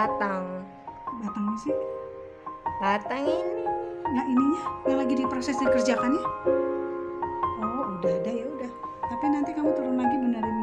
Batang. Batangnya sih? Batang ini. Nah ininya? Yang lagi diproses dikerjakan ya oh udah ada ya udah. Tapi nanti kamu turun lagi benerin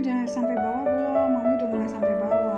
udah sampai bawah belum? Mami udah mulai sampai bawah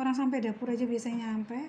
Orang sampai dapur aja biasanya nyampe.